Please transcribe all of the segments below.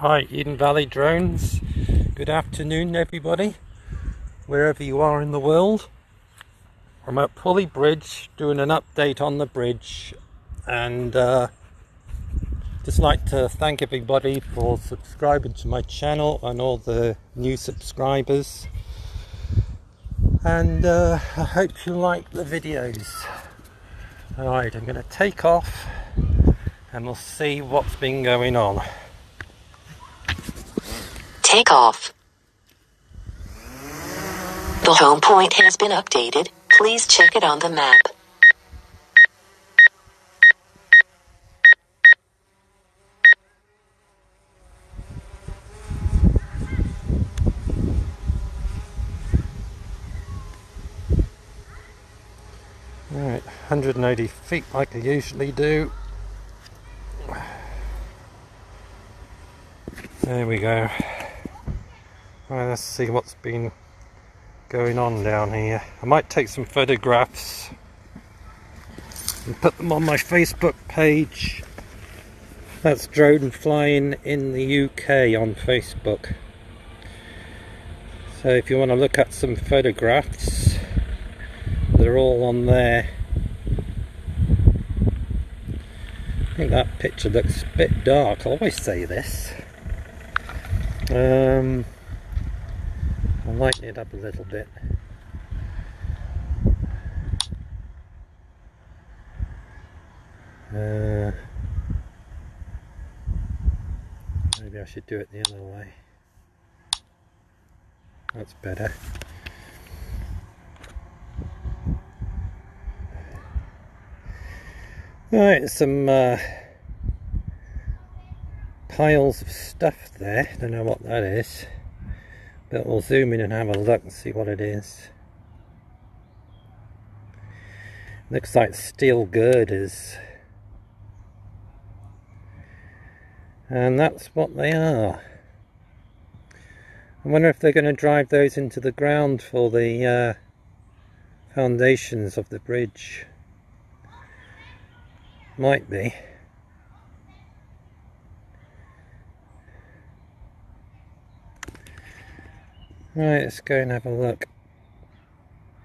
Hi, Eden Valley Drones. Good afternoon, everybody, wherever you are in the world. I'm at Pooley Bridge doing an update on the bridge, and uh, just like to thank everybody for subscribing to my channel and all the new subscribers. And uh, I hope you like the videos. Alright, I'm going to take off and we'll see what's been going on. Take off. The home point has been updated. Please check it on the map. Alright, 180 feet like I usually do. There we go. Right, let's see what's been going on down here. I might take some photographs and put them on my Facebook page. That's drone flying in the UK on Facebook. So if you want to look at some photographs, they're all on there. I think that picture looks a bit dark. I always say this. Um, I'll lighten it up a little bit. Uh, maybe I should do it the other way. That's better. Right, some uh, piles of stuff there. Don't know what that is. But we'll zoom in and have a look and see what it is. Looks like steel girders. And that's what they are. I wonder if they're going to drive those into the ground for the uh, foundations of the bridge. Might be. Right, let's go and have a look.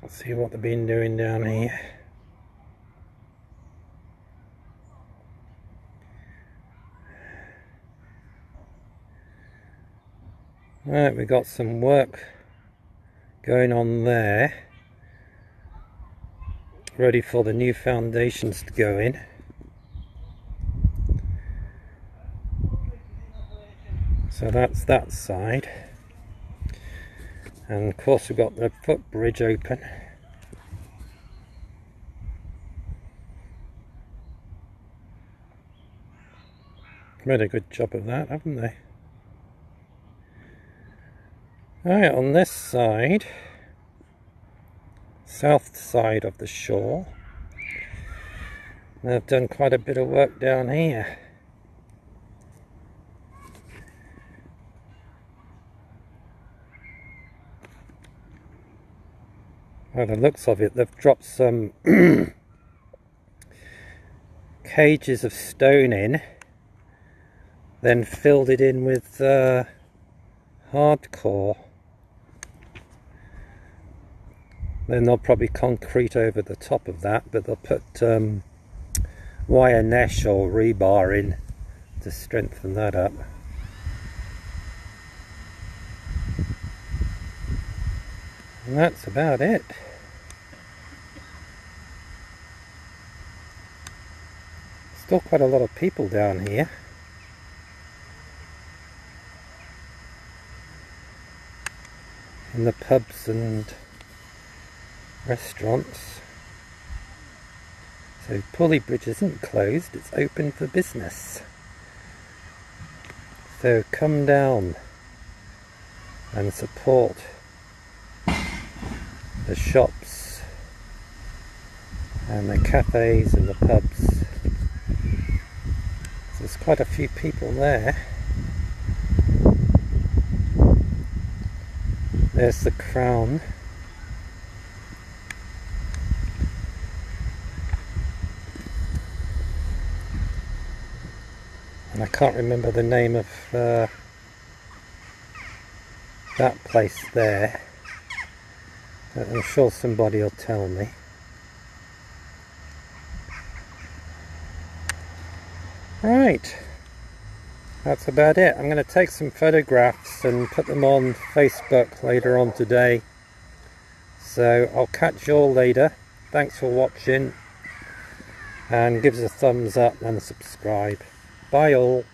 Let's see what they've been doing down here. Right, we've got some work going on there. Ready for the new foundations to go in. So that's that side. And of course we've got the footbridge open. Made a good job of that, haven't they? Alright, on this side, south side of the shore, they've done quite a bit of work down here. By the looks of it, they've dropped some cages of stone in, then filled it in with uh, hardcore. Then they'll probably concrete over the top of that, but they'll put um, wire mesh or rebar in to strengthen that up. And that's about it. Still quite a lot of people down here. In the pubs and restaurants. So Pooley Bridge isn't closed, it's open for business. So come down and support the shops and the cafes and the pubs. So there's quite a few people there. There's the crown. And I can't remember the name of uh, that place there. I'm sure somebody will tell me. Right. That's about it. I'm going to take some photographs and put them on Facebook later on today. So I'll catch you all later. Thanks for watching. And give us a thumbs up and subscribe. Bye all.